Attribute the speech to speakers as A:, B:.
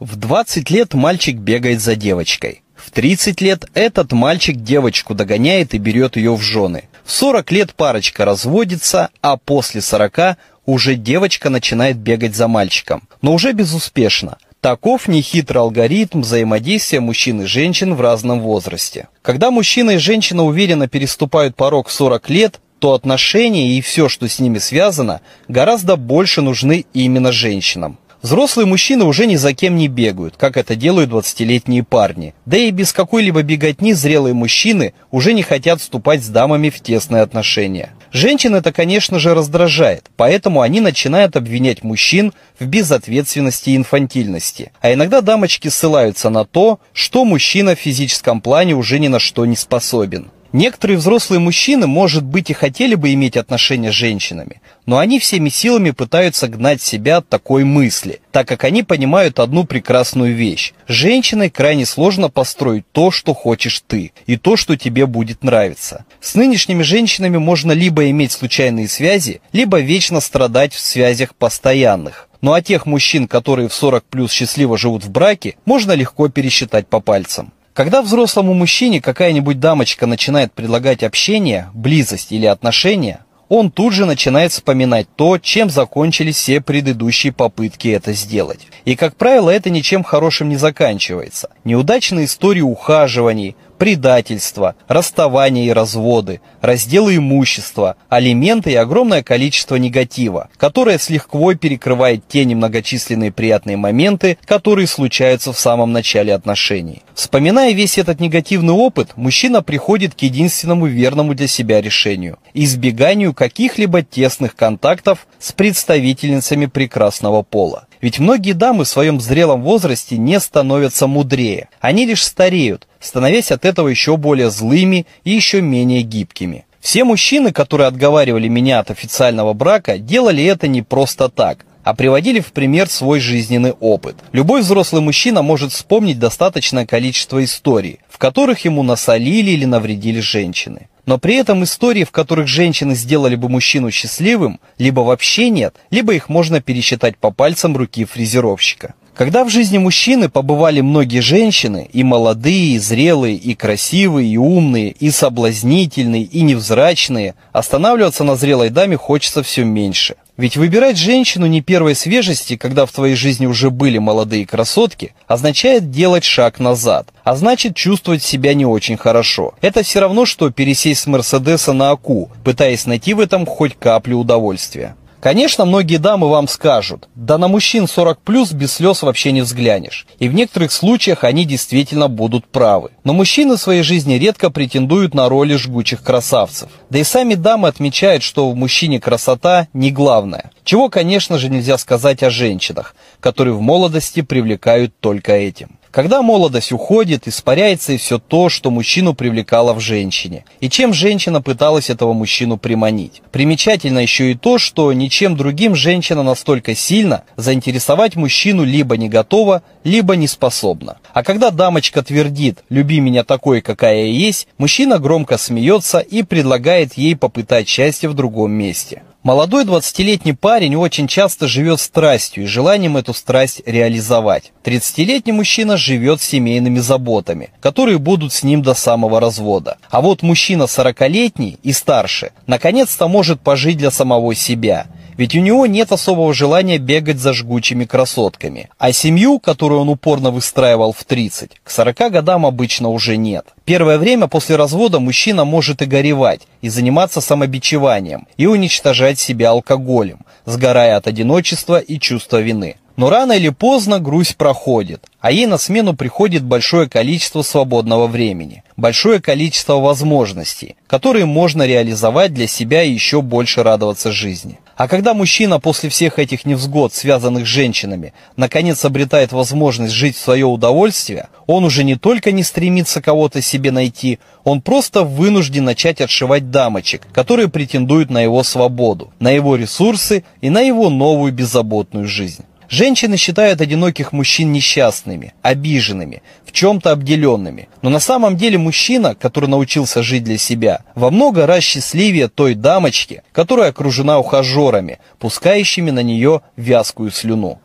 A: В 20 лет мальчик бегает за девочкой. В 30 лет этот мальчик девочку догоняет и берет ее в жены. В 40 лет парочка разводится, а после 40 уже девочка начинает бегать за мальчиком. Но уже безуспешно. Таков нехитрый алгоритм взаимодействия мужчин и женщин в разном возрасте. Когда мужчина и женщина уверенно переступают порог 40 лет, то отношения и все, что с ними связано, гораздо больше нужны именно женщинам. Взрослые мужчины уже ни за кем не бегают, как это делают 20-летние парни. Да и без какой-либо беготни зрелые мужчины уже не хотят вступать с дамами в тесные отношения. Женщин это, конечно же, раздражает, поэтому они начинают обвинять мужчин в безответственности и инфантильности. А иногда дамочки ссылаются на то, что мужчина в физическом плане уже ни на что не способен. Некоторые взрослые мужчины, может быть, и хотели бы иметь отношения с женщинами, но они всеми силами пытаются гнать себя от такой мысли, так как они понимают одну прекрасную вещь. Женщиной крайне сложно построить то, что хочешь ты, и то, что тебе будет нравиться. С нынешними женщинами можно либо иметь случайные связи, либо вечно страдать в связях постоянных. Ну а тех мужчин, которые в 40 плюс счастливо живут в браке, можно легко пересчитать по пальцам. Когда взрослому мужчине какая-нибудь дамочка начинает предлагать общение, близость или отношения, он тут же начинает вспоминать то, чем закончились все предыдущие попытки это сделать. И, как правило, это ничем хорошим не заканчивается. Неудачные истории ухаживаний – предательство, расставания и разводы, разделы имущества, алименты и огромное количество негатива, которое с лихвой перекрывает те немногочисленные приятные моменты, которые случаются в самом начале отношений. Вспоминая весь этот негативный опыт, мужчина приходит к единственному верному для себя решению – избеганию каких-либо тесных контактов с представительницами прекрасного пола. Ведь многие дамы в своем зрелом возрасте не становятся мудрее, они лишь стареют, становясь от этого еще более злыми и еще менее гибкими. Все мужчины, которые отговаривали меня от официального брака, делали это не просто так, а приводили в пример свой жизненный опыт. Любой взрослый мужчина может вспомнить достаточное количество историй, в которых ему насолили или навредили женщины. Но при этом истории, в которых женщины сделали бы мужчину счастливым, либо вообще нет, либо их можно пересчитать по пальцам руки фрезеровщика. Когда в жизни мужчины побывали многие женщины, и молодые, и зрелые, и красивые, и умные, и соблазнительные, и невзрачные, останавливаться на зрелой даме хочется все меньше. Ведь выбирать женщину не первой свежести, когда в твоей жизни уже были молодые красотки, означает делать шаг назад, а значит чувствовать себя не очень хорошо. Это все равно, что пересесть с Мерседеса на Аку, пытаясь найти в этом хоть каплю удовольствия. Конечно, многие дамы вам скажут, да на мужчин 40 плюс без слез вообще не взглянешь. И в некоторых случаях они действительно будут правы. Но мужчины в своей жизни редко претендуют на роли жгучих красавцев. Да и сами дамы отмечают, что в мужчине красота не главное. Чего, конечно же, нельзя сказать о женщинах, которые в молодости привлекают только этим. Когда молодость уходит, испаряется и все то, что мужчину привлекало в женщине. И чем женщина пыталась этого мужчину приманить. Примечательно еще и то, что ничем другим женщина настолько сильно заинтересовать мужчину либо не готова, либо не способна. А когда дамочка твердит «люби меня такой, какая я есть», мужчина громко смеется и предлагает ей попытать счастье в другом месте. Молодой 20-летний парень очень часто живет страстью и желанием эту страсть реализовать. 30-летний мужчина живет семейными заботами, которые будут с ним до самого развода. А вот мужчина 40-летний и старше наконец-то может пожить для самого себя – ведь у него нет особого желания бегать за жгучими красотками. А семью, которую он упорно выстраивал в 30, к 40 годам обычно уже нет. Первое время после развода мужчина может и горевать, и заниматься самобичеванием, и уничтожать себя алкоголем, сгорая от одиночества и чувства вины. Но рано или поздно грусть проходит, а ей на смену приходит большое количество свободного времени, большое количество возможностей, которые можно реализовать для себя и еще больше радоваться жизни. А когда мужчина после всех этих невзгод, связанных с женщинами, наконец обретает возможность жить в свое удовольствие, он уже не только не стремится кого-то себе найти, он просто вынужден начать отшивать дамочек, которые претендуют на его свободу, на его ресурсы и на его новую беззаботную жизнь. Женщины считают одиноких мужчин несчастными, обиженными, в чем-то обделенными. Но на самом деле мужчина, который научился жить для себя, во много раз счастливее той дамочки, которая окружена ухажерами, пускающими на нее вязкую слюну.